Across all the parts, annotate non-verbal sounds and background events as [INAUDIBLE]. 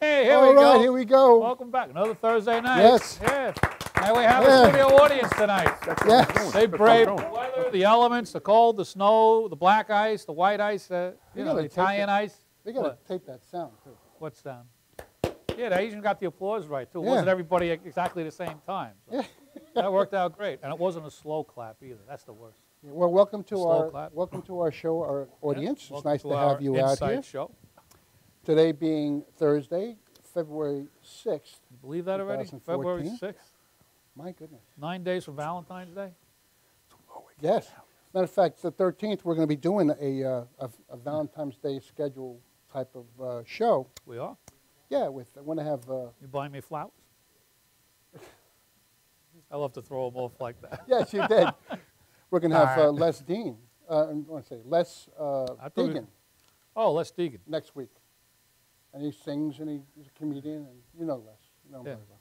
Hey, here All we right, go. here we go. Welcome back. Another Thursday night. Yes. Yes. And we have Yeah. a studio audience tonight. Yes. They brave the weather, the elements, the cold, the snow, the black ice, the white ice, uh, you know, the Italian that- ice. We got to What? tape that sound, too. What's down? Yeah, they even got the applause right, too. It Yeah. wasn't everybody at exactly the same time. so [LAUGHS] Yeah. that worked out great. And it wasn't a slow clap either. That's the worst. Yeah, Well, welcome to our clap. welcome to our show, our audience. It's Welcome nice to to have you out here. Show. Today being Thursday, February 6th. You believe that already? February 6th? My goodness. Nine days from Valentine's Day? Yes. Matter of fact, the 13th, we're going to be doing a, uh, a, a Valentine's Day schedule type of uh, show. We are? Yeah, with I want to have. Uh, You buying me flowers? I love to throw them off like that. [LAUGHS] yes, you did. We're going to have uh, Les Dean. Uh, I want to say Les uh, thought we- Deegan Oh, Les Deegan. next week, and he sings and he's a comedian, and you know Les. You know Yeah. well.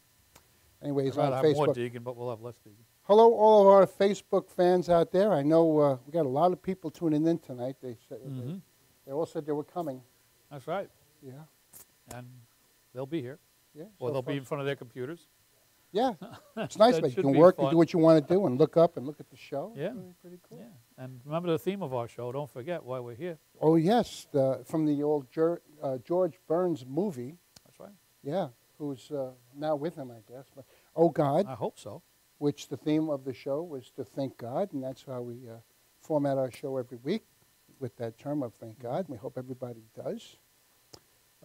Anyway, he's on have more Facebook. Deegan, but we'll have less Deegan. Hello, all of our Facebook fans out there. I know uh, we got a lot of people tuning in tonight. They said they, Mhm. they all said they were coming. That's right. Yeah, And they'll be here. yeah. Or so they'll be in front of their computers. Yeah, [LAUGHS] it's nice That that you can be work and do what you want to do and look up and look at the show. Yeah. really pretty cool. Yeah. And remember the theme of our show. Don't forget why we're here. Oh yes, the, from the old Ger, uh, George Burns movie. That's right. Yeah, who's uh, now with him, I guess. But oh God, I hope so. which the theme of the show was to thank God, and that's how we uh, format our show every week with that term of thank God. We hope everybody does.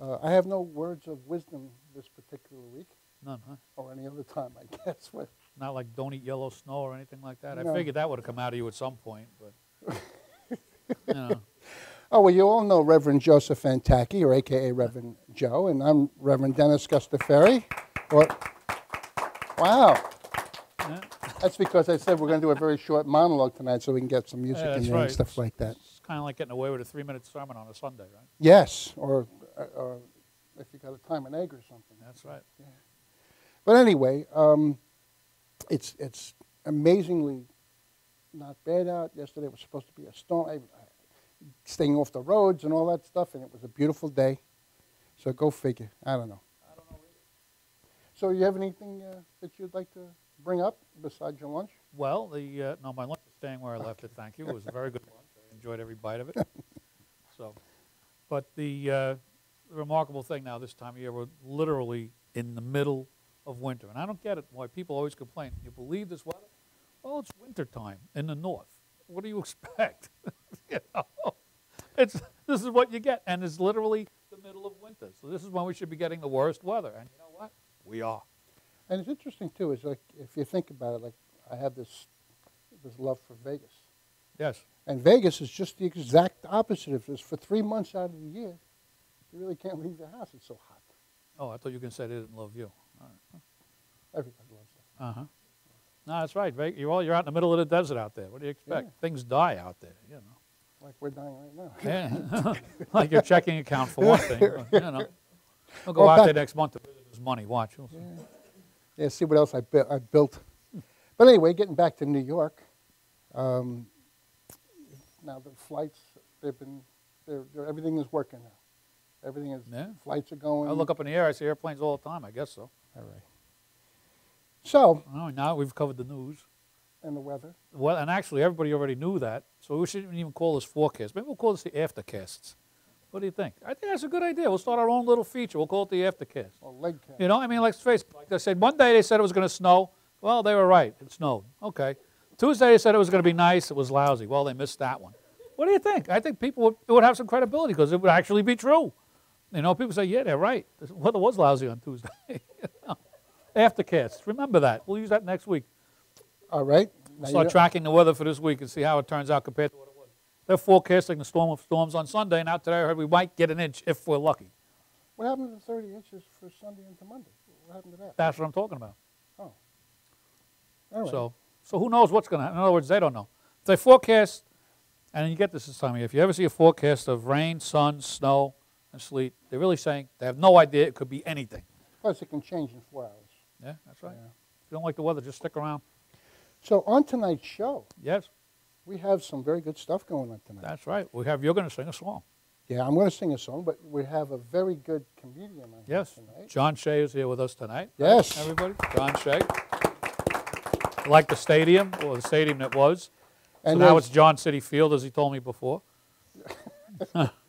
Uh, I have no words of wisdom this particular week None, huh? or any other time, I guess. But Not like don't eat yellow snow or anything like that. No. I figured that would have come out of you at some point, but [LAUGHS] you know, oh well, you all know Reverend Joseph Antaki, or AKA Reverend Joe, and I'm Reverend Dennis Gustaferri. Or, wow, yeah, that's because I said we're going to do a very short monologue tonight, so we can get some music Yeah, in there and right. stuff like that. it's kind of like getting away with a three-minute sermon on a Sunday, right? Yes, or, or if you got a time and egg or something. That's right. But anyway, um, it's it's amazingly not bad out. Yesterday was supposed to be a storm, I, I- staying off the roads and all that stuff, and it was a beautiful day. So go figure. I don't know. I don't know. So you have anything uh, that you'd like to bring up besides your lunch? Well, the uh, no, my lunch is staying where I left it. Thank you. It was a very good lunch. I enjoyed every bite of it. [LAUGHS] So, but the, uh, the remarkable thing now this time of year, we're literally in the middle of winter, and I don't get it. Why people always complain? You believe this weather? Well, it's winter time in the north. What do you [LAUGHS] expect? [LAUGHS] you know, it's this is what you get, and it's literally the middle of winter. So this is when we should be getting the worst weather, and you know what? We are. And it's interesting too. Is like if you think about it, like I have this this love for Vegas, Yes. and Vegas is just the exact opposite of this. For three months out of the year, you really can't leave the house. It's so hot. Oh, I thought you were going to say they didn't love you. All right. Everybody loves that. Uh huh. No, that's right. You're all you're out in the middle of the desert out there. What do you expect? Yeah. Things die out there, you know. Like we're dying right now. Yeah. [LAUGHS] like your checking account for one thing. but, [LAUGHS] You know. We'll go Well, out there next month to visit money. Watch. You'll see. Yeah, see what else I, bu- I built. But anyway, getting back to New York. Um, now the flights, they've been, they're, they're, everything is working now. Everything is, Yeah. flights are going. I look up in the air. I see airplanes all the time. I guess so. All right. So, Oh, now we've covered the news. and the weather. Well, and actually, everybody already knew that, so we shouldn't even call this forecast. Maybe we'll call this the aftercasts. What do you think? I think that's a good idea. We'll start our own little feature. We'll call it the aftercast. Well, leg cap. You know, I mean, let's face it. Like I said, one day they said it was going to snow. Well, they were right. It snowed. Okay. Tuesday they said it was going to be nice. It was lousy. Well, they missed that one. What do you think? I think people would, it would have some credibility because it would actually be true. You know, people say, yeah, they're right. The weather was lousy on Tuesday. You [LAUGHS] know? Aftercast. Remember that. We'll use that next week. All right. You Start tracking the weather for this week and see how it turns out compared to what it was. They're forecasting the storm of storms on Sunday. Now today I heard we might get an inch if we're lucky. What happened to the 30 inches for Sunday into Monday? What happened to that? That's what I'm talking about. Oh. All right. So, so who knows what's going to happen? In other words, they don't know. If they forecast, and you get this this time of year, if you ever see a forecast of rain, sun, snow, and sleet, they're really saying they have no idea it could be anything. Plus, it can change in four hours. Yeah, that's right. Yeah. If you don't like the weather, just stick around. So on tonight's show, Yes, we have some very good stuff going on tonight. that's right. We have you're going to sing a song. Yeah, I'm going to sing a song, but we have a very good comedian on Yes, tonight. John Shea is here with us tonight. Yes. Everybody, John Shea. Like the stadium, or the stadium that was. So And now it's John City Field, as he told me before. [LAUGHS]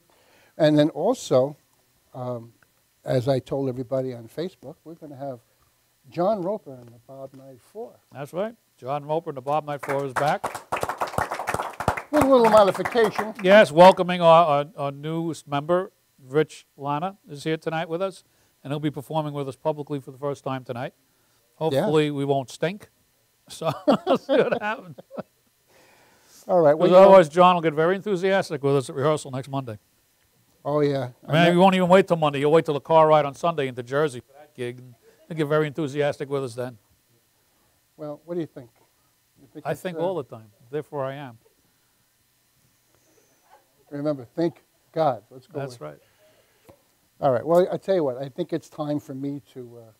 And then also, um, as I told everybody on Facebook, we're going to have John Roper and the Bob Knight Four. That's right. John Roper and the Bob Knight Four is back. With a little modification. Yes, welcoming our, our, our newest member, Rich Lana, is here tonight with us, and he'll be performing with us publicly for the first time tonight. Hopefully, we won't stink. [LAUGHS] So see what happens. All right. Well, otherwise, John will get very enthusiastic with us at rehearsal next Monday. Oh yeah. I mean, he won't even wait till Monday. He'll wait till the car ride on Sunday into Jersey for that gig, and he'll get very enthusiastic with us then. Well, what do you think? You I think uh, all the time. Therefore, I am. Remember, think God. Let's go. That's with- right. All right. Well, I tell you what. I think it's time for me to uh,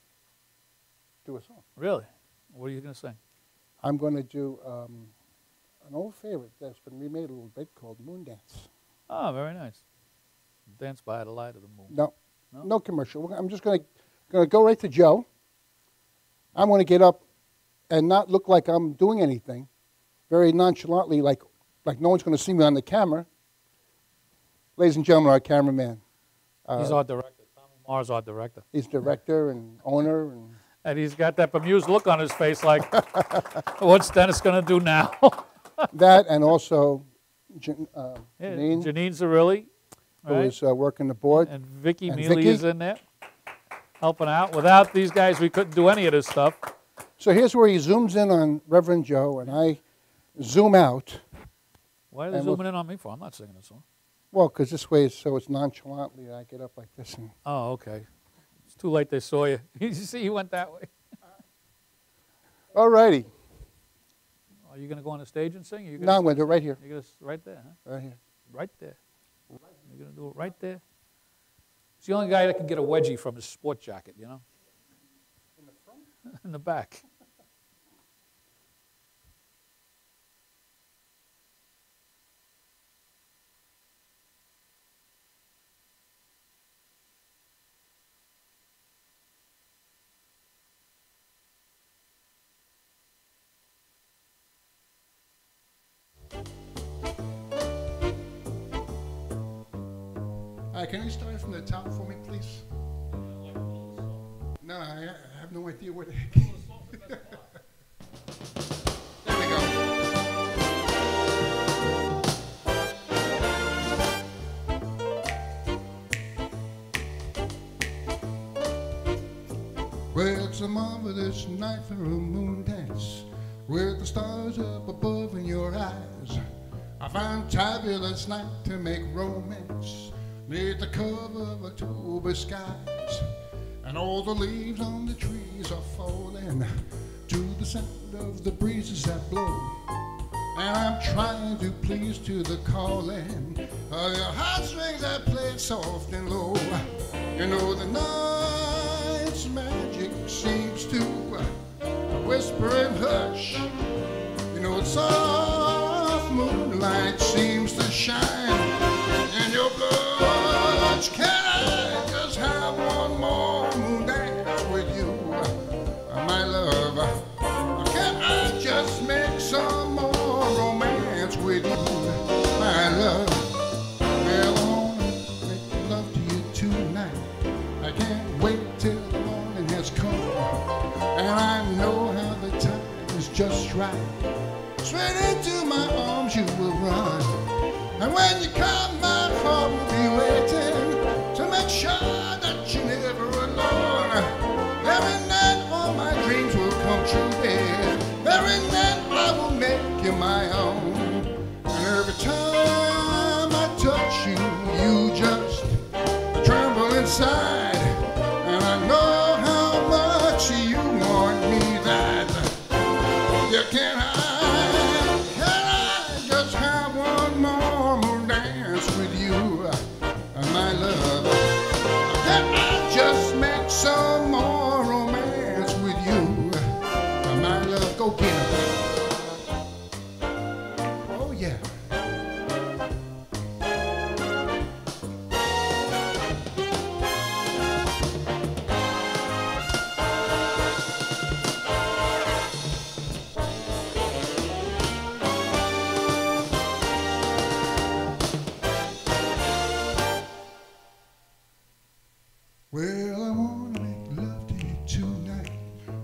do a song. Really? What are you going to sing? I'm going to do um, an old favorite that's been remade a little bit called Moon Dance. Oh, very nice. Dance by the light of the moon. No, No? no, commercial. I'm just going to going to go right to Joe. I'm going to get up and not look like I'm doing anything, very nonchalantly, like like no one's going to see me on the camera. Ladies and gentlemen, our cameraman. Uh, He's our director. Tom Lamar's our director. he's director and owner, and And he's got that bemused look on his face like, [LAUGHS] what's Dennis going to do now? [LAUGHS] that, and also Jan, uh, Yeah, Janine, Janine Zarilli. who right? is uh, working the board. And Vicky And Mealy Vicky. is in there helping out. Without these guys, we couldn't do any of this stuff. So here's where he zooms in on Reverend Joe, and I zoom out. Why are they zooming in on me for? I'm not singing this song. Well, because this way, so it's nonchalantly, I get up like this. And Oh, okay. It's too late they saw you. [LAUGHS] you see, you went that way. all righty. Are you going to go on the stage and sing? You're No, gonna, I'm going to do it right here, you're gonna, right there, huh? right here. Right there. You're going to do it right there. He's the only guy that can get a wedgie from his sport jacket, you know? In the front? [LAUGHS] In the back. Can you start from the top for me, please? No, I I have no idea where the heck. there we go. Well, it's a marvelous night for a moon dance with the stars up above in your eyes. I find fabulous night to make romance neath the cover of October skies. And all the leaves on the trees are falling to the sound of the breezes that blow. And I'm trying to please to the calling of your heartstrings that play soft and low. You know the night's magic seems to whisper and hush. Right. Straight into my arms you will run, and when you come, Well, I wanna make love to you tonight.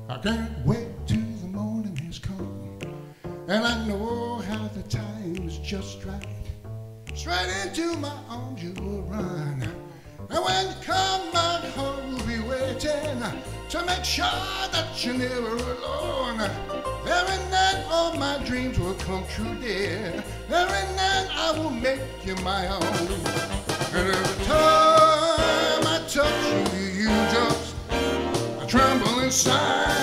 I can't wait till the morning has come. And I know how the time is just right. Straight into my arms you will run. And when you come back home, we'll be waiting to make sure that you're never alone. Every night all my dreams will come true, dear. Every night I will make you my own. And every time inside.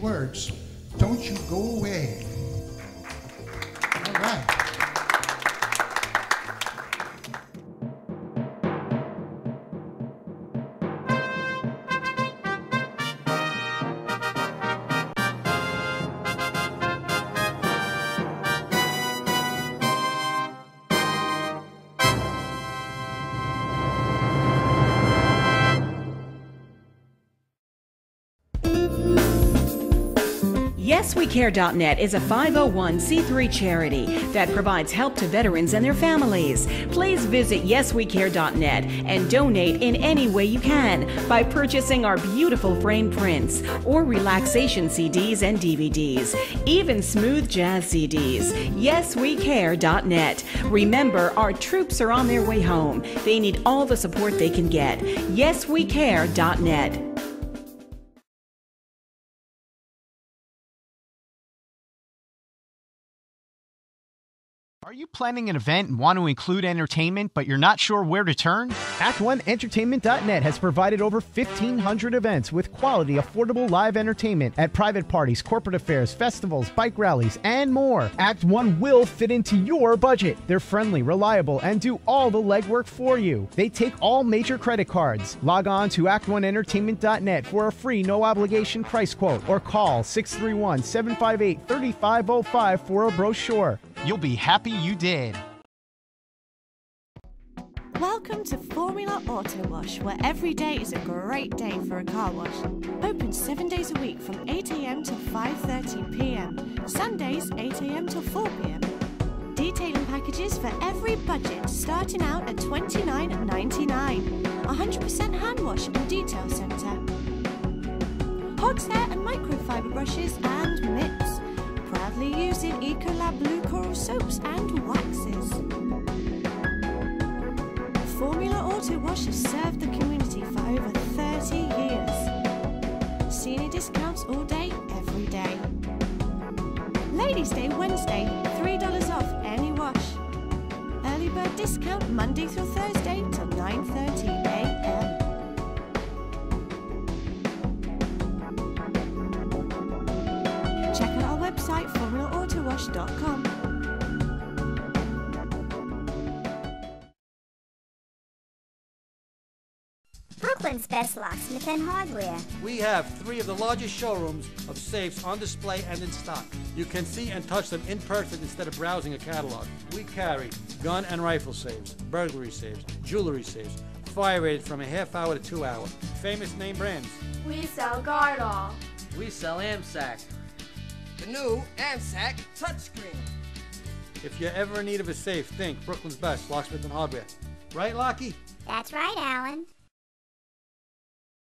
Words. Don't you go YesWeCare.net is a 501c3 charity that provides help to veterans and their families. Please visit YesWeCare.net and donate in any way you can by purchasing our beautiful frame prints or relaxation CDs and DVDs, even smooth jazz CDs. YesWeCare.net. Remember, our troops are on their way home. They need all the support they can get. YesWeCare.net. Are you planning an event and want to include entertainment, but you're not sure where to turn? Act1Entertainment.net has provided over 1,500 events with quality, affordable live entertainment at private parties, corporate affairs, festivals, bike rallies, and more. Act 1 will fit into your budget. They're friendly, reliable, and do all the legwork for you. They take all major credit cards. Log on to Act1Entertainment.net for a free, no obligation price quote or call 631 758 3505 for a brochure. You'll be happy you did. Welcome to Formula Auto Wash, where every day is a great day for a car wash. Open seven days a week from 8 a.m. to 5:30 p.m. Sundays 8 a.m. to 4 p.m. Detailing packages for every budget, starting out at $29.99. 100% hand wash and detail centre. Hog's hair and microfiber brushes and mitts. Proudly using Ecolab Blue Coral soaps and waxes. Formula Auto Wash has served the community for over 30 years. Senior discounts all day, every day. Ladies' Day Wednesday, $3 off any wash. Early bird discount Monday through Thursday till 9.30 Brooklyn's best locksmith and hardware. We have three of the largest showrooms of safes on display and in stock. You can see and touch them in person instead of browsing a catalog. We carry gun and rifle safes, burglary safes, jewelry safes, fire rated from a half hour to two hour. Famous name brands. We sell Gardall. We sell AMSEC. The new AMSEC touchscreen. If you're ever in need of a safe, think Brooklyn's best locksmith and hardware. Right, Lockie? That's right, Alan.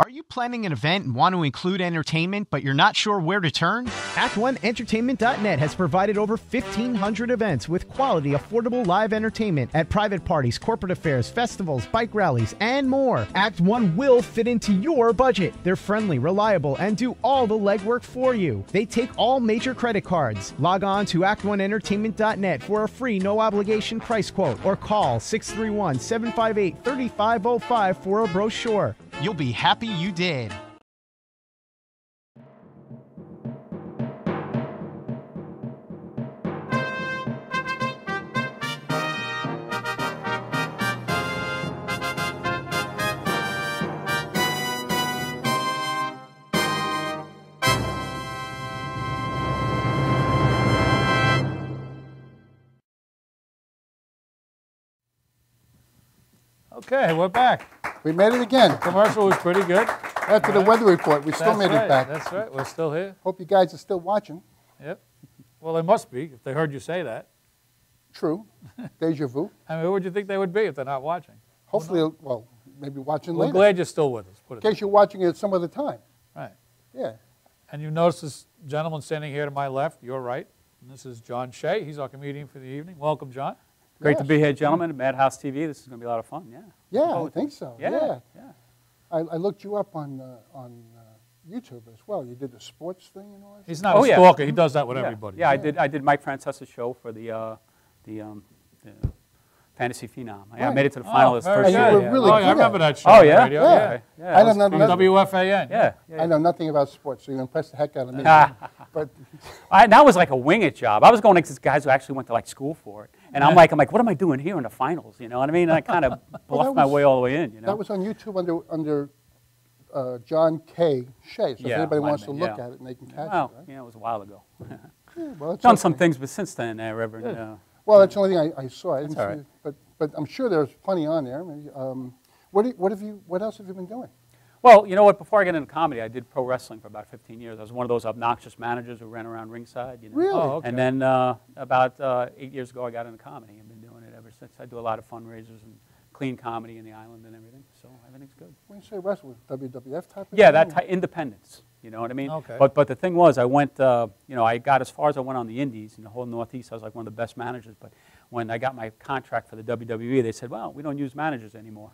Are you planning an event and want to include entertainment, but you're not sure where to turn? Act1Entertainment.net has provided over 1,500 events with quality, affordable live entertainment at private parties, corporate affairs, festivals, bike rallies, and more. Act One will fit into your budget. They're friendly, reliable, and do all the legwork for you. They take all major credit cards. Log on to Act1Entertainment.net for a free, no obligation price quote or call 631 758 3505 for a brochure. You'll be happy you did. Okay, we're back. We made it again. Commercial was pretty good. After the weather report, we still That's made right, it back. That's right. We're still here. Hope you guys are still watching. Yep. Well, they must be if they heard you say that. True. [LAUGHS] Deja vu. I mean, where would you think they would be if they're not watching? Hopefully, well, maybe watching We're later. glad you're still with us. Put In case you're watching it some other time. right. Yeah. And you notice this gentleman standing here to my left, your right. And this is John Shea. He's our comedian for the evening. Welcome, John. Great to be here, gentlemen, at Madhouse TV. This is going to be a lot of fun. Yeah. Yeah, Oh, I think so. Yeah. Yeah. yeah. I, I looked you up on uh, on uh, YouTube as well. You did the sports thing and all that. He's not Oh, a yeah. stalker. He does that with yeah. everybody. Yeah, I did. I did Mike Francesa's show for the uh, the, um, the Fantasy Phenom. Yeah, I made it to the Oh, finals first And you year. were really oh, yeah, good I remember that show Oh yeah. radio. Yeah. Okay. Yeah. I don't know WFAN. Yeah. yeah, I know nothing about sports, so you impressed the heck out of me. [LAUGHS] But I, that was like a wing it job. I was going against guys who actually went to like school for it, and I'm like, I'm like, what am I doing here in the finals? You know what I mean? And I [LAUGHS] kind of bluffed my was- way all the way in. You know. that was on YouTube under under uh, John K. Shea. So if anybody wants to look yeah. at it, and they can catch Well, it. Right? yeah, it was a while ago. [LAUGHS] Yeah, well, [LAUGHS] it's Done okay. some things, but since then, uh, Reverend. Uh, Well, that's the only thing I, I saw. I didn't see right. it, but but I'm sure there's plenty on there. Maybe, um, what do- what have you? What else have you been doing? Well, you know what? Before I got into comedy, I did pro wrestling for about 15 years. I was one of those obnoxious managers who ran around ringside. You know? Really? Oh, okay. And then uh, about uh, eight years ago, I got into comedy. I've been doing it ever since. I do a lot of fundraisers and clean comedy in the island and everything. So everything's good. When you say wrestle, WWF type of Yeah, thing? that ty- independence. You know what I mean? Okay. But but the thing was, I went. Uh, you know, I got as far as I went on the Indies in the whole Northeast. I was like one of the best managers. But when I got my contract for the WWE, they said, "Well, we don't use managers anymore."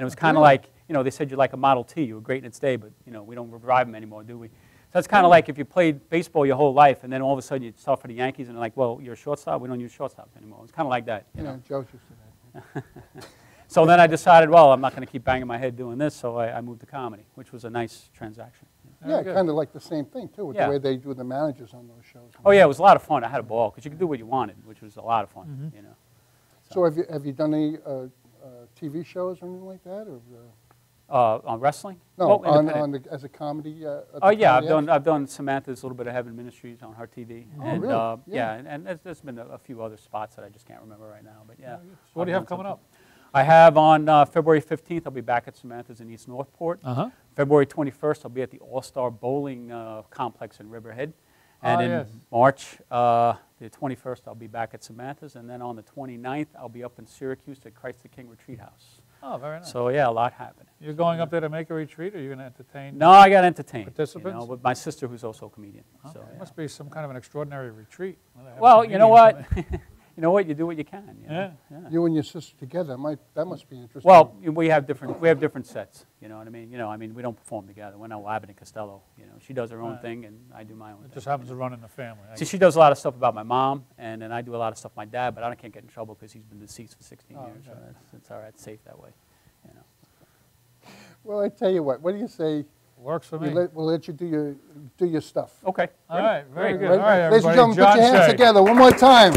And it was kind of like, you know, they said you're like a Model T. You were great in its day, but you know, we don't drive them anymore, do we? So it's kind of like if you played baseball your whole life, and then all of a sudden you start for the Yankees, and they're like, "Well, you're a shortstop. We don't use shortstops anymore." It's kind of like that. You Yeah, know? Joe used to that. [LAUGHS] So then I decided, well, I'm not going to keep banging my head doing this, so I, I moved to comedy, which was a nice transaction. Yeah, good. kind of like the same thing too, with Yeah. the way they do the managers on those shows. Oh yeah, it was a lot of fun. I had a ball because you could do what you wanted, which was a lot of fun. You know. So have you have you done any uh, TV shows or anything like that, or uh, Uh, on wrestling? no Well, on, on the, as a comedy? Uh, Oh yeah, I've done House? I've done Samantha's little bit of Heaven Ministries on her TV, Oh, and really? uh, Yeah. yeah, and, and there's, there's been a, a few other spots that I just can't remember right now, but yeah. So what do you I've coming something. up? I have on uh, February 15th. I'll be back at Samantha's in East Northport. Uh-huh. February 21st, I'll be at the All Star Bowling uh, Complex in Riverhead. And Ah, in yes. March, uh, the 21st, I'll be back at Samantha's. And then on the 29th, I'll be up in Syracuse at Christ the King Retreat House. Oh, very nice. So, yeah, a lot happening. You're going up there to make a retreat, or you're going to entertain? No, I got entertained. Participants? You know, with my sister, who's also a comedian. Okay. So, It must be some kind of an extraordinary retreat. Well, you know what? [LAUGHS] come in. you know what? You do what you can. You know? Yeah. yeah. You and your sister together might that must be interesting. Well, we have different we have different sets. You know what I mean? You know, I mean, we don't perform together. We're not Abbott and Costello. You know, she does her own Right. thing, and I do my own. It thing. just happens to run in the family. I See, she does a lot of stuff about my mom, and then I do a lot of stuff with my dad. But I can't get in trouble because he's been deceased for 16 Oh, years. So okay. that's, it's all right. It's safe that way. You know. well, I tell you what. What do you say? Works for We me. let, we'll let you do your do your stuff. Okay. All right, very Great. good. All right, Ladies and everybody. gentlemen, put your hands Shea. together one more time,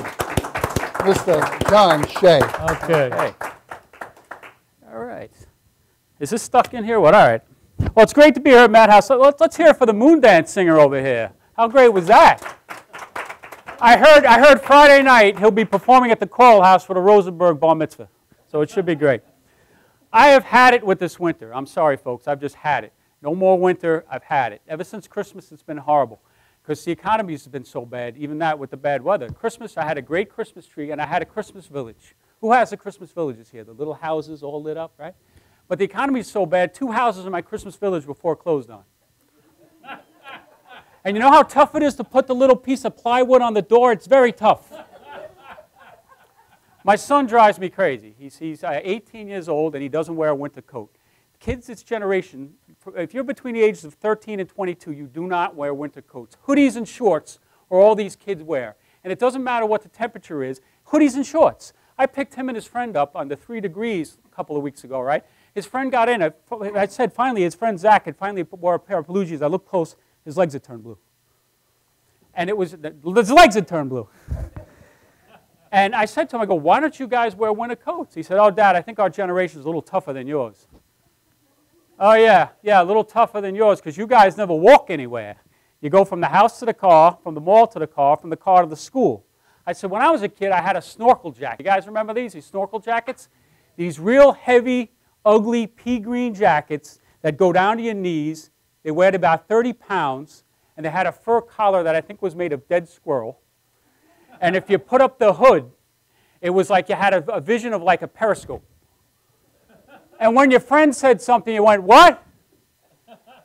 Mr. John Shea. Okay. Okay. All right. Is this stuck in here? What? All right. Well, it's great to be here at Madhouse. Let's, let's hear it for the moon dance singer over here. How great was that? I heard, I heard Friday night he'll be performing at the Coral House for the Rosenberg Bar Mitzvah. So it should be great. I have had it with this winter. I'm sorry, folks. I've just had it. No more winter. I've had it. Ever since Christmas, it's been horrible because the economy has been so bad, even that with the bad weather. Christmas, I had a great Christmas tree and I had a Christmas village. Who has the Christmas villages here? The little houses all lit up, right? but the economy is so bad, two houses in my Christmas village were foreclosed on. [LAUGHS] and you know how tough it is to put the little piece of plywood on the door? It's very tough. my son drives me crazy. He's, he's uh, 18 years old and he doesn't wear a winter coat. Kids this generation, if you're between the ages of 13 and 22, you do not wear winter coats. Hoodies and shorts are all these kids wear. And it doesn't matter what the temperature is, hoodies and shorts. I picked him and his friend up under three degrees a couple of weeks ago, right? His friend got in. I said finally, his friend Zach had finally wore a pair of blue jeans. I looked close, his legs had turned blue. And it was, his legs had turned blue. and I said to him, I go, why don't you guys wear winter coats? He said, oh, Dad, I think our generation is a little tougher than yours. Oh, yeah, yeah, a little tougher than yours because you guys never walk anywhere. You go from the house to the car, from the mall to the car, from the car to the school. I said, when I was a kid, I had a snorkel jacket. You guys remember these, these snorkel jackets? These real heavy, ugly pea green jackets that go down to your knees. They weighed about 30 pounds, and they had a fur collar that I think was made of dead squirrel. And if you put up the hood, it was like you had a, a vision of like a periscope. And when your friend said something, you went, what?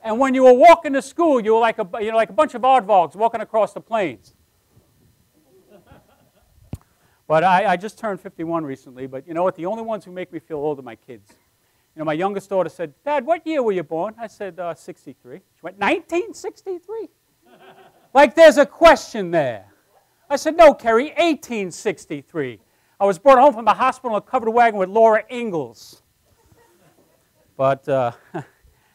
And when you were walking to school, you were like a, you know, like a bunch of oddballs walking across the plains. But I, I, just turned 51 recently, but you know what? The only ones who make me feel old are my kids. You know, my youngest daughter said, Dad, what year were you born? I said, uh, 63. She went, 1963? like there's a question there. I said, no, Kerry, 1863. I was brought home from the hospital in a covered wagon with Laura Ingalls. But, uh, [LAUGHS] you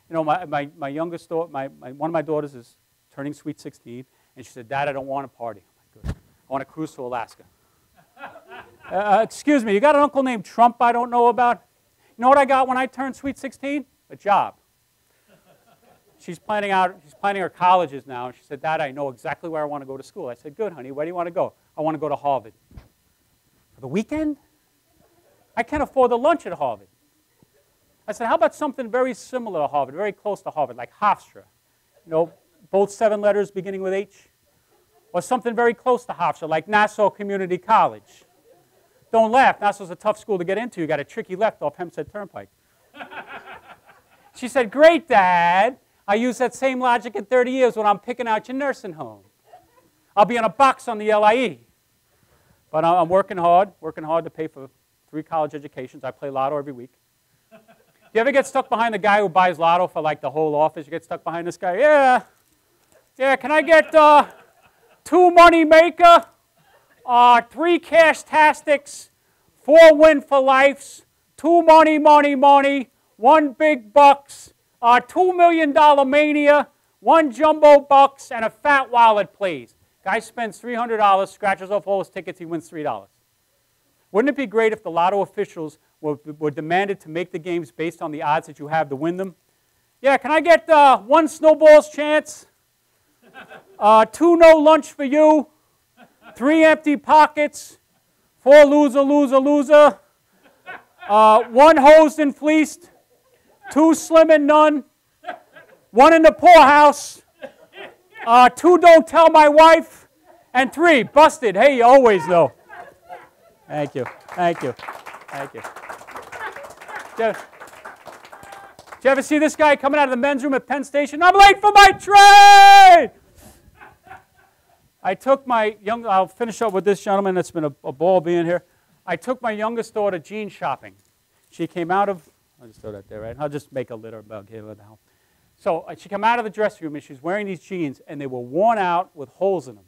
know, my, my, my youngest daughter, my, my, one of my daughters is turning sweet 16, and she said, Dad, I don't want a party. Good. I want to cruise to Alaska. [LAUGHS] Uh, uh, excuse me, you got an uncle named Trump I don't know about? You know what I got when I turned sweet 16? A job. She's planning out, she's planning her colleges now. And she said, Dad, I know exactly where I want to go to school. I said, Good, honey. Where do you want to go? I want to go to Harvard. For the weekend? I can't afford the lunch at Harvard. I said, How about something very similar to Harvard, very close to Harvard, like Hofstra? You know, both seven letters beginning with H? Or something very close to Hofstra, like Nassau Community College. Don't laugh. Nassau's a tough school to get into. You got a tricky left off Hempstead Turnpike. [LAUGHS] she said, Great, Dad. I use that same logic in 30 years when I'm picking out your nursing home. I'll be on a box on the LIE. But I'm working hard, working hard to pay for three college educations. I play lotto every week. You ever get stuck behind the guy who buys lotto for like the whole office? You get stuck behind this guy? Yeah. Yeah, can I get uh, two money maker? uh, three cash tastics, four win for lifes, two money, money, money, one big bucks, uh, two million dollar mania, one jumbo bucks, and a fat wallet, please. Guy spends $300, scratches off all his tickets, he wins $3. Wouldn't it be great if the lotto officials were, were demanded to make the games based on the odds that you have to win them? Yeah, can I get uh, one snowball's chance? Uh, two no lunch for you, three empty pockets, four loser, loser, loser, uh, one hosed and fleeced, two slim and none, one in the poorhouse, uh, two don't tell my wife, and three busted. Hey, always know. Thank you. Thank you. Thank you. Did you ever see this guy coming out of the men's room at Penn Station? I'm late for my train! I took my young, I'll finish up with this gentleman. It's been a, a ball being here. I took my youngest daughter jean shopping. She came out of, I'll just throw that there, right? I'll just make a litter bug here now. So uh, she came out of the dressing room and she's wearing these jeans and they were worn out with holes in them.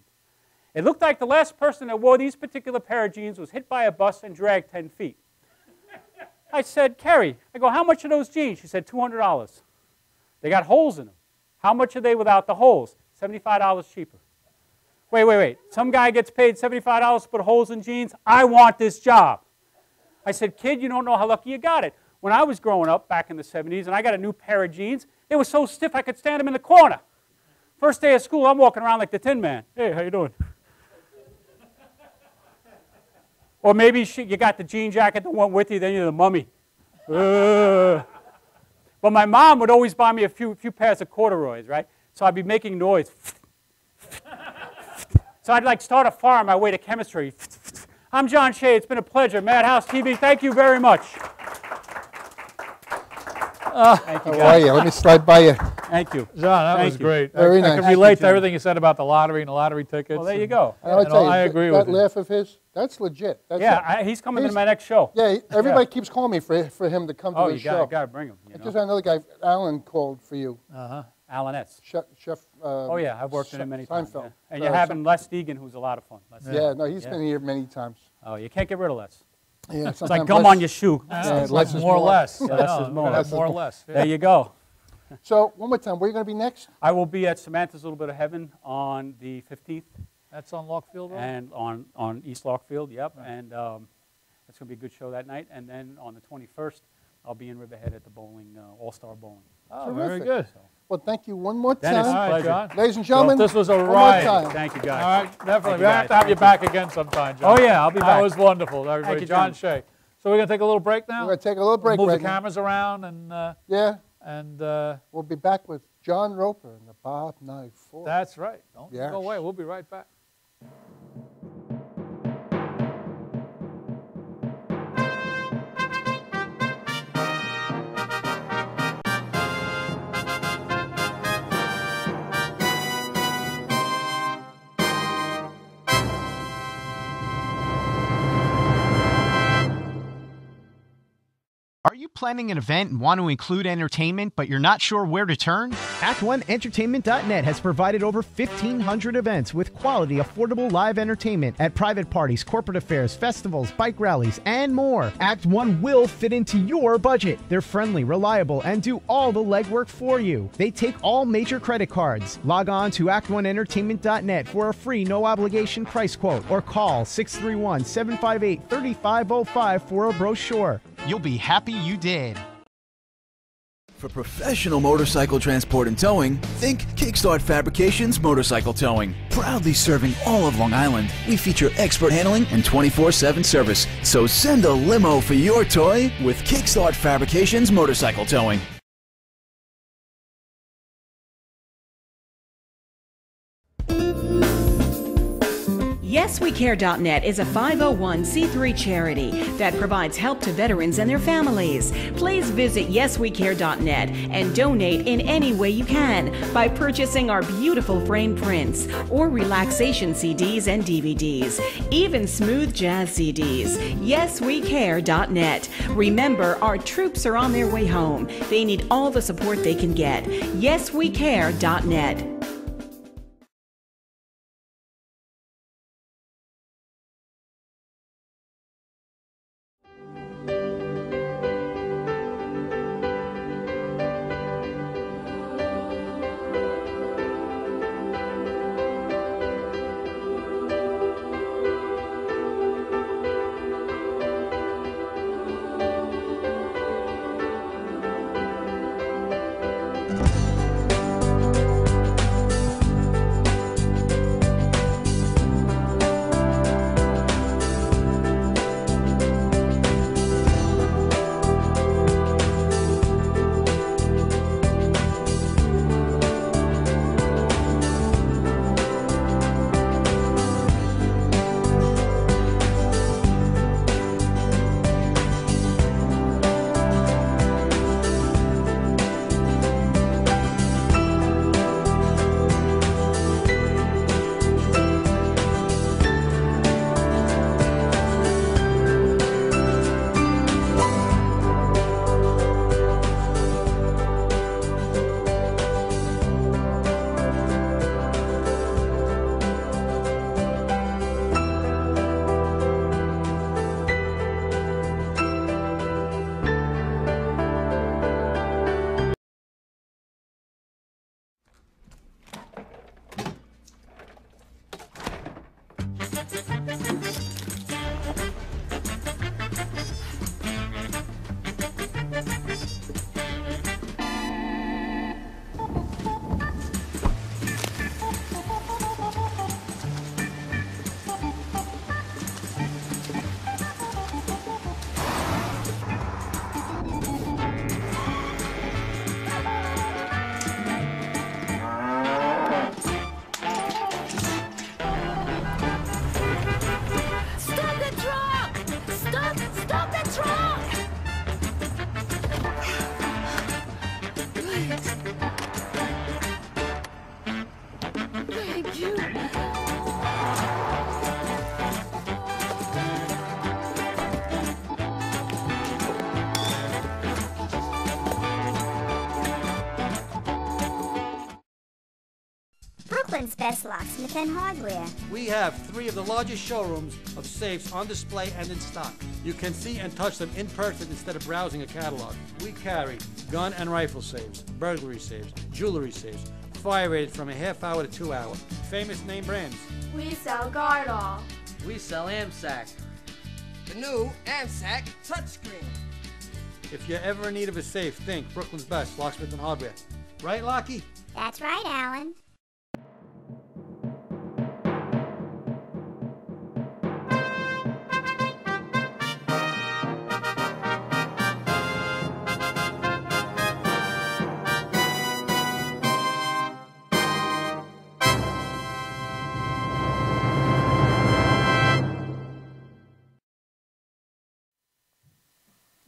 It looked like the last person that wore these particular pair of jeans was hit by a bus and dragged 10 feet. I said, Carrie, I go, how much are those jeans? She said, $200. They got holes in them. How much are they without the holes? $75 cheaper. Wait, wait, wait. Some guy gets paid $75 to put holes in jeans. I want this job. I said, kid, you don't know how lucky you got it. When I was growing up back in the 70s and I got a new pair of jeans, they were so stiff I could stand them in the corner. First day of school, I'm walking around like the Tin Man. Hey, how you doing? Or maybe she, you got the jean jacket that went with you, then you're the mummy. But my mom would always buy me a few, few pairs of corduroys, right? So I'd be making noise. So I'd like start a fire on my way to chemistry. I'm John Shea. It's been a pleasure. Madhouse TV, thank you very much. Thank you, How are you? Let me slide by you. Thank you. John, that Thank was you. great. I- Very I, nice. can Thank you, relate to everything you said about the lottery and the lottery tickets. Well, there you and- go. And I, And tell you, I agree that with you. laugh of his, that's legit. That's Yeah. I, he's coming He's- to my next show. Yeah, he- everybody keeps calling me for, for him to come to Oh, the you show. got got to bring him. You I know? just had another guy, Alan, called for you. Uh-huh. Alan Etz. Chef. chef uh, Oh yeah, I've worked with him many times. Seinfeld. yeah. And Uh, you're having Les Deegan, who's a lot of fun. Les Yeah, no, he's been here many times. Oh, you can't get rid of Les. Yeah, It's like sometimes gum less- on your shoe. Yeah, It's less like is more or more. less. Yeah, less know, is more. have more or less. yeah. There you go. [LAUGHS] So, one more time, where are you going to be next? I will be at Samantha's Little Bit of Heaven on the 15th That's on Larkfield Road? and on, on East Larkfield, yep. And um, it's going to be a good show that night. And then on the 21st, I'll be in Riverhead at the bowling, uh, All-Star Bowling. oh, very Terrific. good. Well, thank you one more Dennis, time. right, pleasure. John. Ladies and Well, gentlemen, this was a one more time. Thank you, guys. All right, definitely. Thank We you, have to guys. have you Thank back again sometime, John. Oh, yeah, I'll be That back. was wonderful, everybody. you, John John. Shea. So we're going to take a little break now? We're going to take a little break Move right the now. cameras around and, uh, Yeah, and uh, we'll be back with John Roper and the Bob Knight Four. that's right. Don't Yes. go away. We'll be right back. Are you planning an event and want to include entertainment, but you're not sure where to turn? Act1Entertainment.net has provided over 1,500 events with quality, affordable live entertainment at private parties, corporate affairs, festivals, bike rallies, and more. Act One will fit into your budget. They're friendly, reliable, and do all the legwork for you. They take all major credit cards. Log on to Act1Entertainment.net for a free, no obligation price quote or call 631 758 3505 for a brochure. You'll be happy you did. For professional motorcycle transport and towing, think Kickstart Fabrications Motorcycle Towing. Proudly serving all of Long Island, we feature expert handling and 24 7 service. So send a limo for your toy with Kickstart Fabrications Motorcycle Towing. YesWeCare.net is a 501c3 charity that provides help to veterans and their families. Please visit YesWeCare.net and donate in any way you can by purchasing our beautiful frame prints or relaxation CDs and DVDs, even smooth jazz CDs. YesWeCare.net. Remember, our troops are on their way home. They need all the support they can get. YesWeCare.net. best locksmith and hardware. We have three of the largest showrooms of safes on display and in stock. You can see and touch them in person instead of browsing a catalog. We carry gun and rifle safes, burglary safes, jewelry safes, fire rated from a half hour to two hour. Famous name brands. We sell Gardall. We sell AMSEC. The new AMSEC touchscreen. If you're ever in need of a safe, think Brooklyn's best locksmith and hardware. Right, Lockie? That's right, Alan.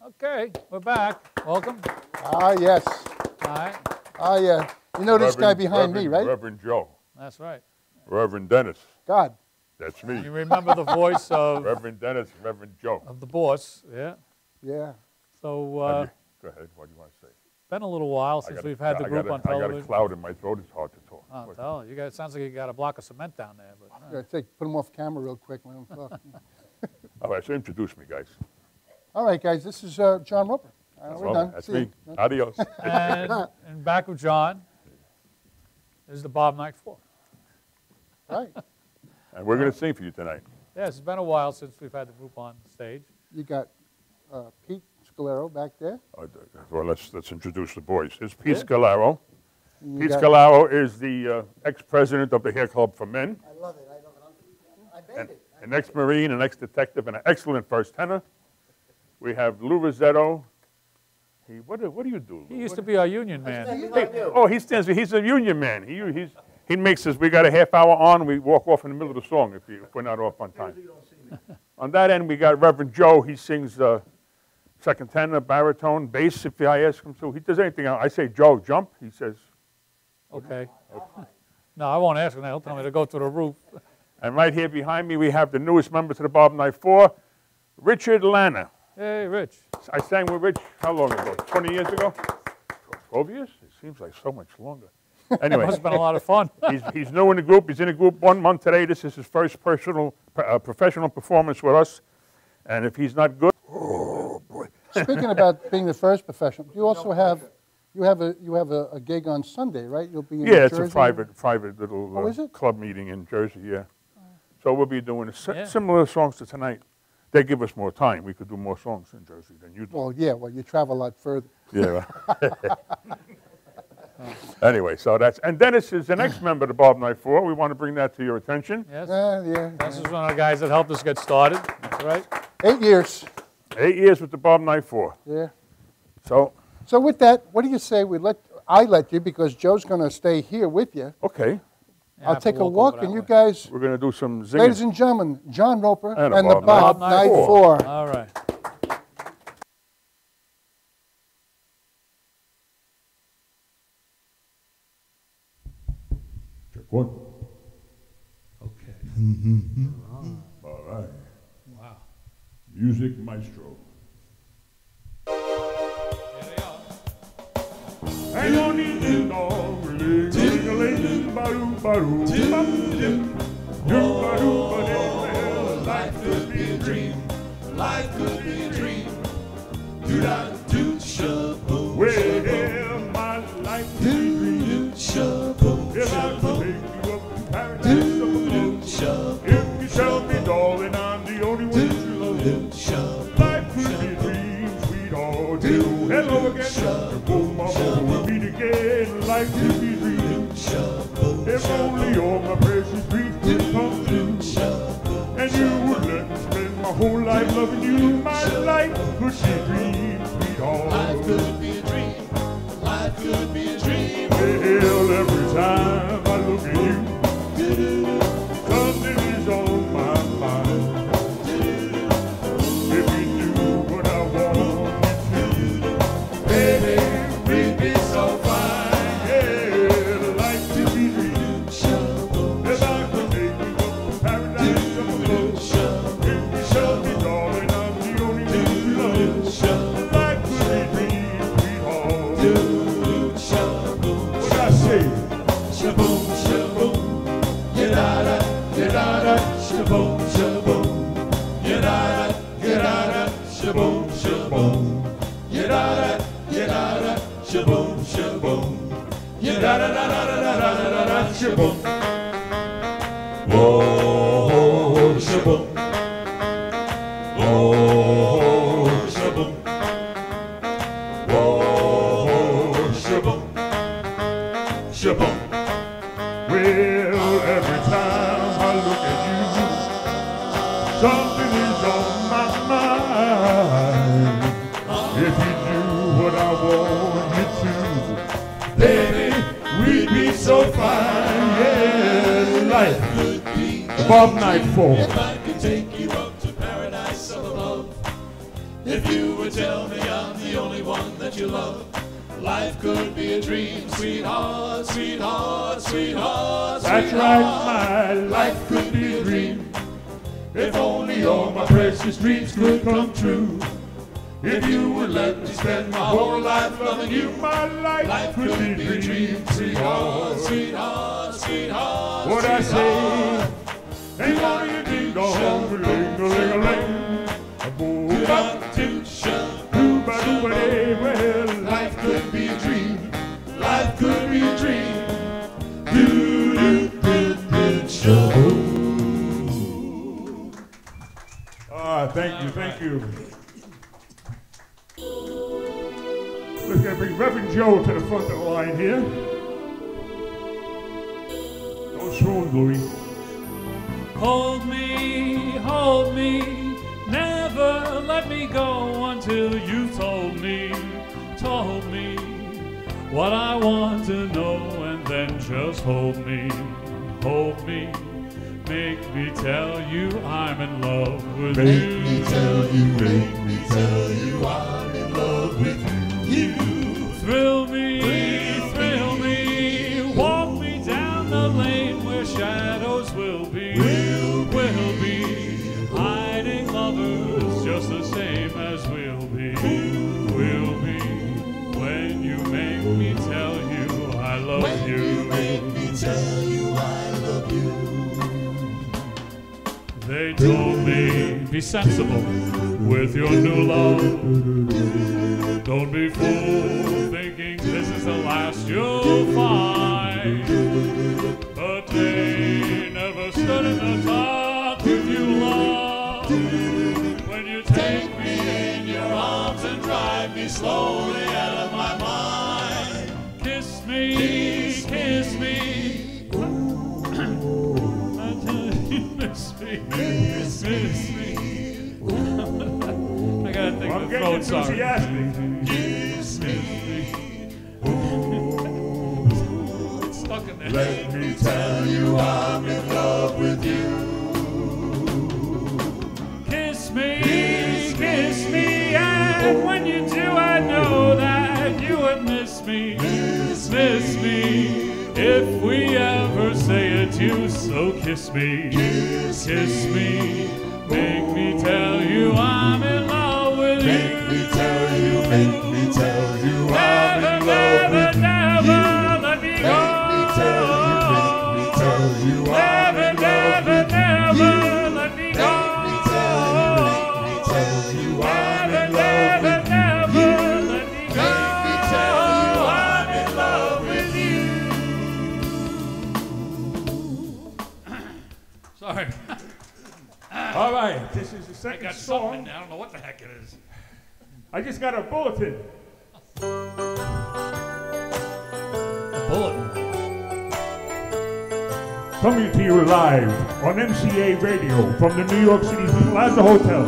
Okay, we're back. Welcome. Ah, yes. All right. Ah, yeah. You know this guy Reverend- behind me, Reverend- right? Reverend Joe. That's right. Reverend Dennis. God. That's me. You remember the voice of [LAUGHS] Reverend Dennis, Reverend Joe. of the boss, yeah. Yeah. So Have uh, you- Go ahead. What do you want to say? been a little while I since got we've a- had the I group got a- on I got a television. cloud in my throat. It's hard to talk. Oh, tell you, got it sounds like you got a block of cement down there. But uh, Yeah, take, put him off camera real quick. when I'm talking. [LAUGHS] All right, so introduce me, guys. All right, guys, this is uh, John Roper. Uh, we're Well, done. That's See me. you. Adios. [LAUGHS] and, and back of John is the Bob Knight Four. Right. And we're going to sing for you tonight. Yes, it's been a while since we've had the group on stage. You got uh, Pete Scalero back there. Uh, Well, let's, let's introduce the boys. Here's Pete Yeah. Scalaro. You Pete got- Scalaro is the uh, ex-president of the Hair Club for Men, I love it. I love it. I and an ex-Marine, an ex-detective, and an excellent first tenor. We have Lou Rossetto. He, what, do- what do you do, He used What to be our union man. Hey, oh, he stands. He's a union man. He he's he makes us. We got a half hour on. We walk off in the middle of the song if, you, if we're not off on time. [LAUGHS] on that end, we got Reverend Joe. He sings uh, second tenor, baritone, bass. If I ask him to, he does anything. I say Joe, jump. He says. Okay. No, I won't ask him that. He'll tell me to go to the roof. And right here behind me, we have the newest member to the Bob Knight Four, Richard Lana. Hey, Rich. I sang with Rich how long ago? 20 years ago? 12 years? It seems like so much longer. [LAUGHS] Anyway, it Must have been a lot of fun. [LAUGHS] he's, he's new in the group. He's in the group one month today. This is his first personal, uh, professional performance with us. And if he's not good, oh boy. Speaking about being the first professional, you also have you have a you have a, a gig on Sunday, right? You'll be in Yeah, it's Jersey? a private, private little Oh, uh, is it? club meeting in Jersey. Yeah. So we'll be doing a si- Yeah. similar songs to tonight. They give us more time. We could do more songs in Jersey than you do. Well, yeah. Well, you travel a lot further. Yeah. [LAUGHS] anyway, so that's and Dennis is the next member of the Bob Knight Four. We want to bring that to your attention. Yes. Uh, yeah, yeah. This is one of the guys that helped us get started. That's right. Eight years. Eight years with the Bob Knight Four. Yeah. So So with that, what do you say we let I let you because Joe's going to stay here with you. okay, Yeah, I I'll take a walk walk, and you guys, we're going to do some singing. ladies and gentlemen, John Roper And and, a the Bob Knight Bob Knight Knight Four. Four. All right. Check one. Okay. Mm-hmm. All right. Wow. Music maestro. Hang on in the dog, ling-a-ling, ba-doo, ba-doo, bum-dum. Doo-ba-doo-ba-dee, life could be a dream. Life could be a dream. Do-da-do-shaboo. Well, my life could be a dream. If I could you above. If you tell me, darling, I'm the only one you love. Sweetheart. Hello again. Oh, we'll meet again. Whole life loving you. My life could be a dream, sweetheart. Life could be a dream. Life could be a dream. Well, every time thank you, thank you. Let's get bring Reverend Joe to the front of the line here. Go swoon. Hold me, hold me, never let me go until you told me, told me what I want to know, and then just hold me, hold me, make me tell you I'm in love with Make you. me tell you, make me tell you I'm in love with you. You thrill They told me, be sensible with your new love. Don't be fooled thinking this is the last you'll find. But they never stood in the dark with you, love. When you take me in your arms and drive me slowly miss me, miss me. I gotta think I'm of the throat song. Kiss me. It's stuck in there. Let me tell you I'm in love with you. Kiss me, kiss me, and when you do, I know that you would miss me, miss me. If we ever say it, you so kiss me, kiss me, make me tell you I'm this is I got something song. there. I don't know what the heck it is. I just got a bulletin. A bulletin. Coming to you live on MCA Radio from the New York City Plaza Hotel.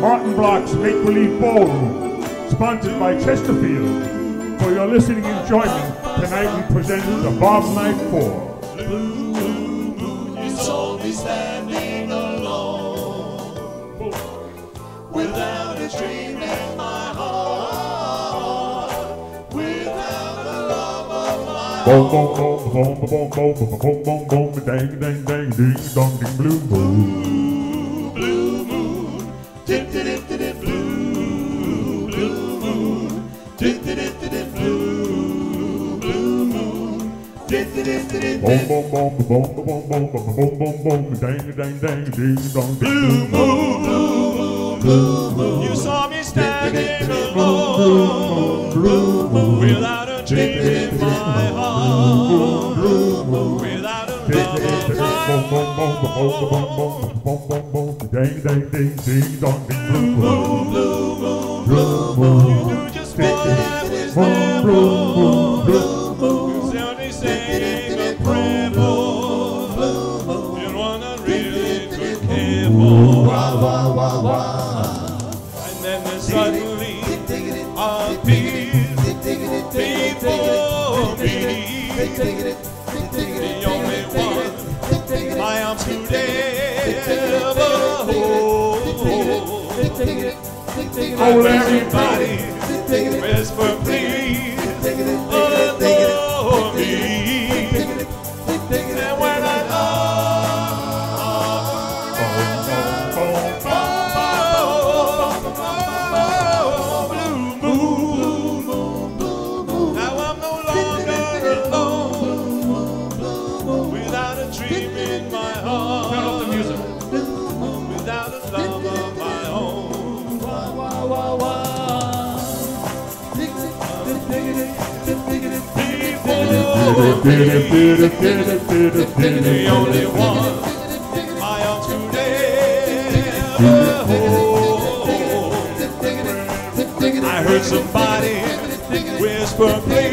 Martin Block's Make Believe Ballroom, sponsored by Chesterfield. For your listening enjoyment, tonight we present the Bob Knight 4. Boom, boom, boom, boom, boom, boom, boom, boom, boom, boom, dang, dang, dang, ding, dong, ding, blue, boom. blue moon. Dip, dip, dip, dip, dip, blue, blue moon. Dip, dip, dip, dip, dip, blue, blue moon. Dip, Boom, boom, boom, boom, boom, boom, boom, boom, boom, boom, boom, dang, dang, dang, ding, dong, blue moon, blue moon, You saw me standing alone Blue moon. without Ding drip, my heart. Without a love, Ding, ding, ding, ding, dong, ding, blue, blue, blue, blue, blue. Oh, Larry The only one my ever hold. I heard somebody whisper, please,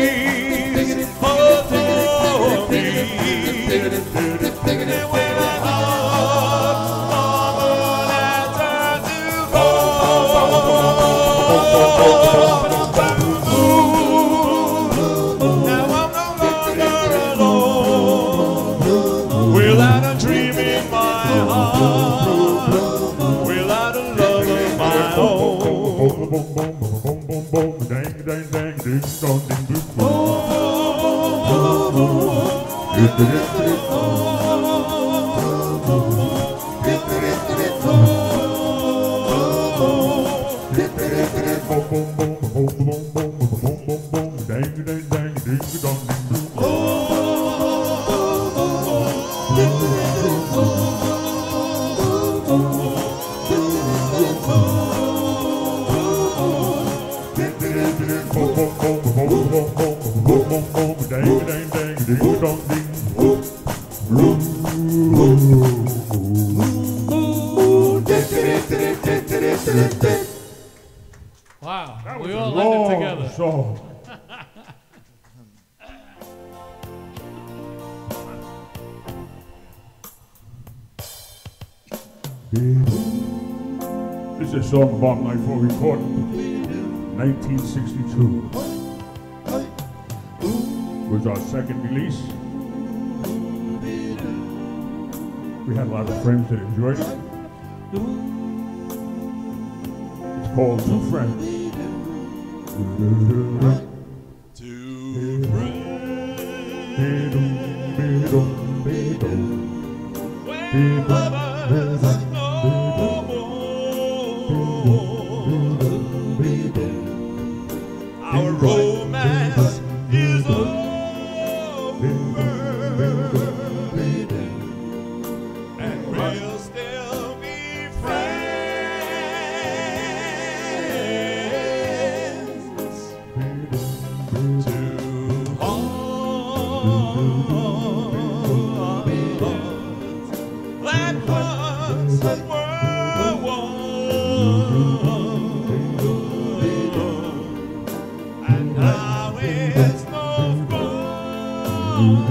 dang, dang, dang, ding, dong, ding, 古装 was our second release. We had a lot of friends that enjoyed it. It's called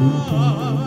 啊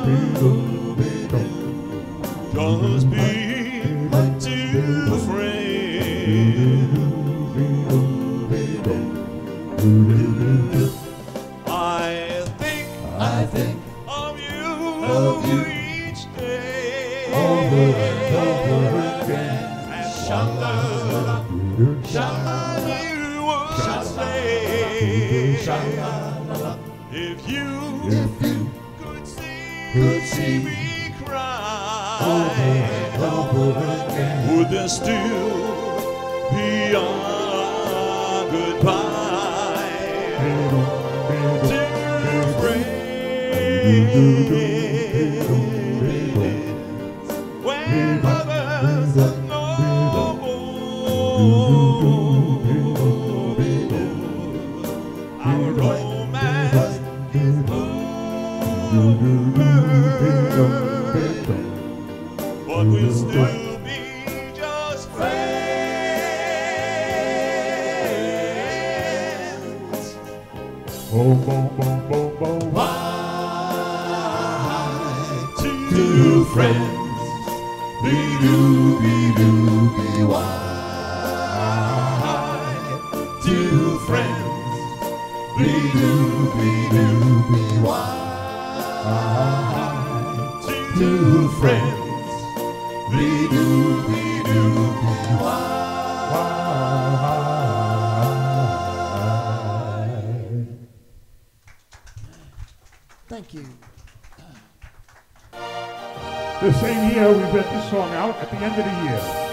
song out at the end of the year.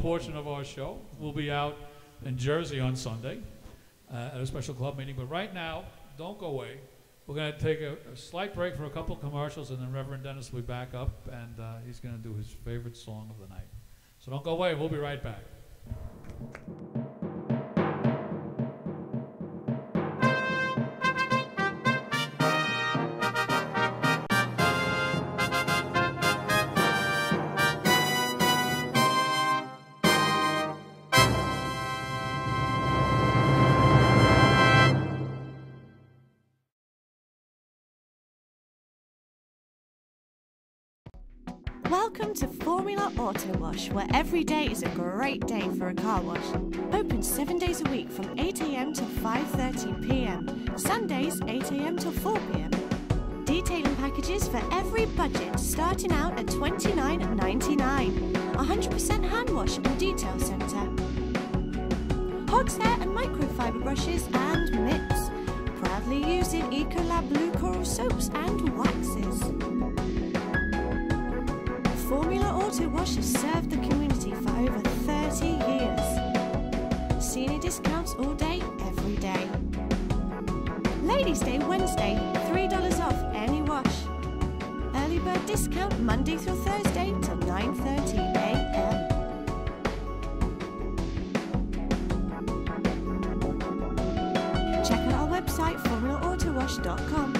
Portion of our show. We'll be out in Jersey on Sunday uh, at a special club meeting. But right now, don't go away. We're going to take a, a slight break for a couple commercials, and then Reverend Dennis will be back up, and uh, he's going to do his favorite song of the night. So don't go away. We'll be right back. Auto Wash, where every day is a great day for a car wash. Open seven days a week from 8 a.m. to 5:30 p.m. Sundays 8 a.m. to 4 p.m. Detailing packages for every budget, starting out at $29.99. 100% hand wash and detail centre. Hogs hair and microfiber brushes and mitts. Proudly using Ecolab Blue Coral soaps and waxes. Formula Auto Wash has served the community for over 30 years. Senior discounts all day, every day. Ladies' Day Wednesday, $3 off any wash. Early bird discount Monday through Thursday till 9.30 a.m. Check out our website, formulaautowash.com.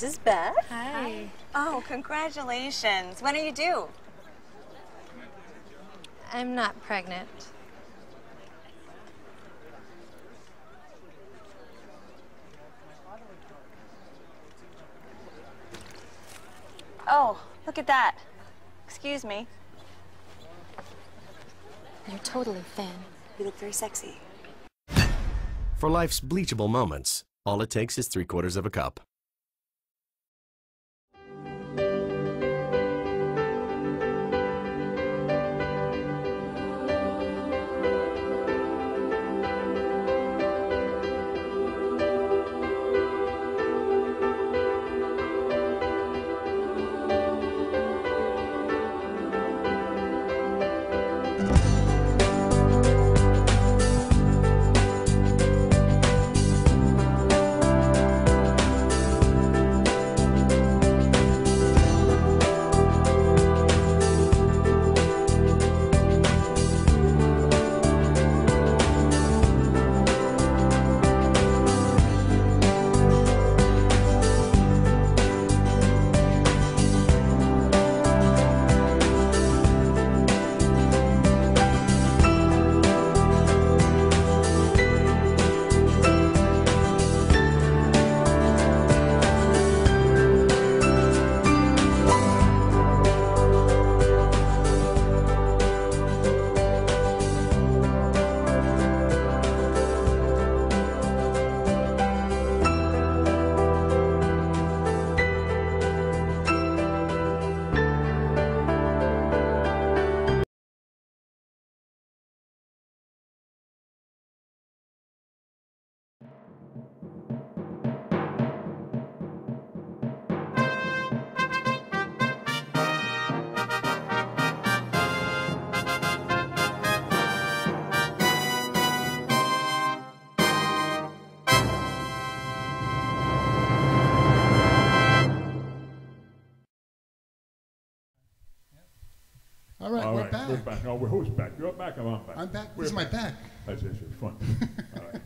This is Beth. Hi. Oh, congratulations. When are you due? I'm not pregnant. Oh, look at that. Excuse me. You're totally thin. You look very sexy. For life's bleachable moments, all it takes is three quarters of a cup. All right, All we're right, back. We're back. No, we're, who's back? You're back or I'm back? I'm back. We're This is my back. That's it. Fun. All right.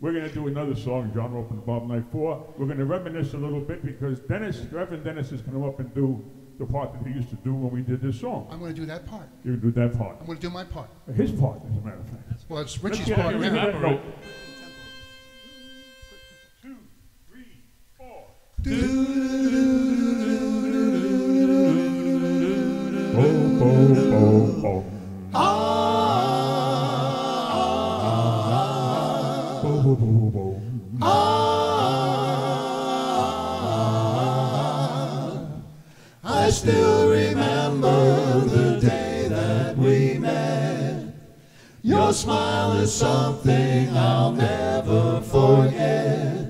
We're going to do another song, John Open Bob Knight 4. We're going to reminisce a little bit because Dennis, Reverend Dennis is going to come up and do the part that he used to do when we did this song. I'm going to do that part. You do that part. I'm going to do my part. His part, as a matter of fact. Well, it's Let's Richie's get part it. now. That note. Bo, Your smile is something I'll never forget.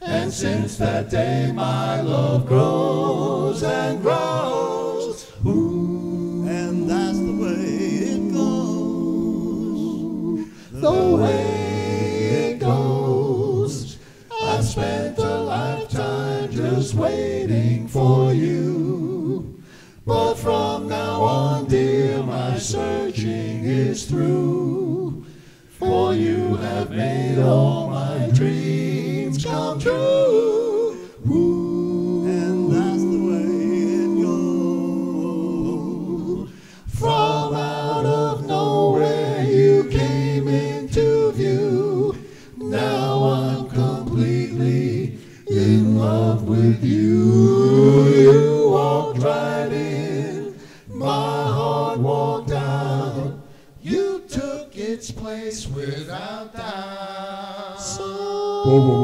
And since that day, my love grows and grows. Ooh, and that's the way it goes. The way it goes. I've spent a lifetime just waiting for you. But from now on, dear, my searching is through. For you have made all my dreams so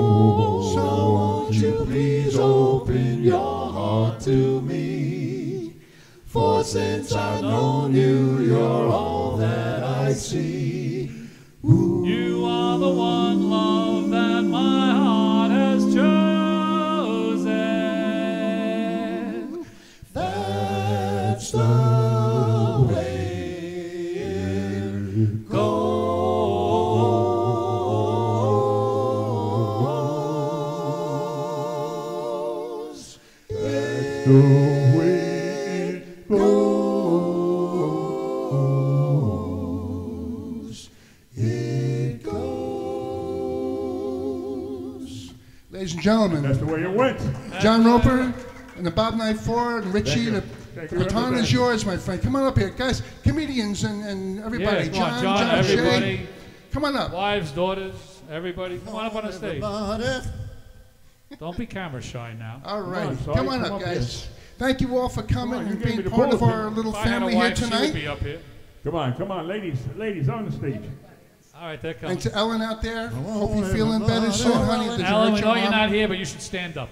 That's the way it went. John Roper and the Bob Knight Four and Richie. Thank you. The, Thank the baton is yours, my friend. Come on up here, guys. Comedians and, and everybody. Yeah, come on, John, John, John, Shea. everybody. Come on up. Wives, daughters, everybody, come on up on the stage. Don't be camera shy now. All right. Come on, Come, on come up, here. guys. Thank you all for coming on, you and gave being part of our little If I had a family here wife, she would tonight. be up here. Come on, come on, ladies, ladies on the stage. All right, there comes. And to Ellen out there, hope you're feeling better soon, honey. Did you Alan, hurt we your know you're not here, but you should stand up.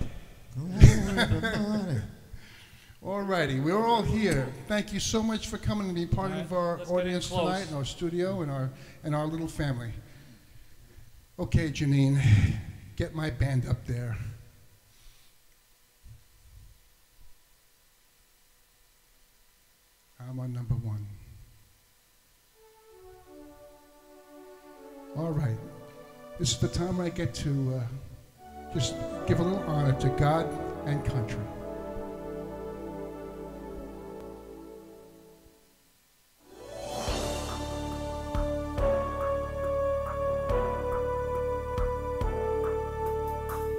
All righty, we're all here. Thank you so much for coming and being part All right, of our let's get in audience tonight, in our studio, and our and our little family. Okay, Janine, get my band up there. I'm on number one. All right, this is the time I get to uh, just give a little honor to God and country.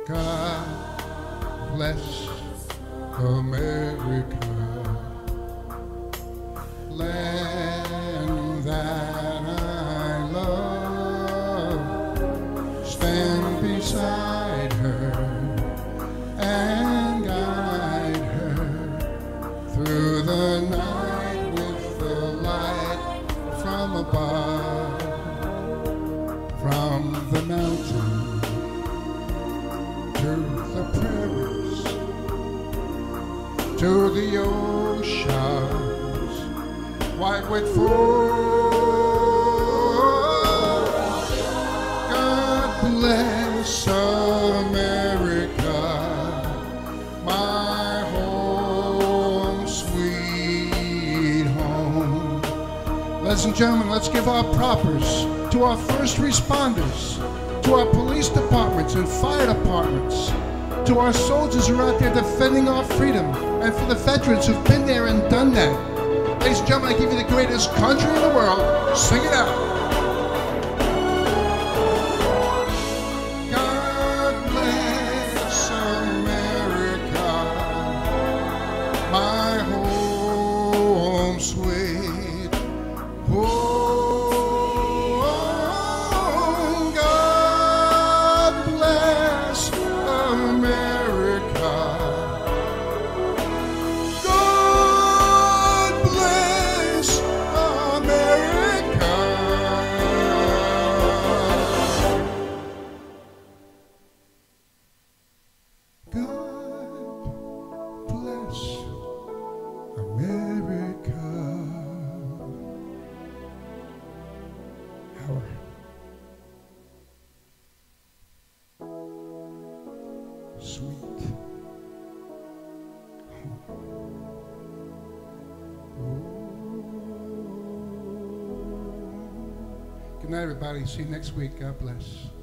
God bless America, land white with foam. God bless America, my home, sweet home. Ladies and gentlemen, let's give our propers to our first responders, to our police departments and fire departments, to our soldiers who are out there defending our freedom, and for the veterans who've been there and done that. Ladies and gentlemen, I give you the greatest country in the world. Sing it out. Everybody. See you next week. God bless.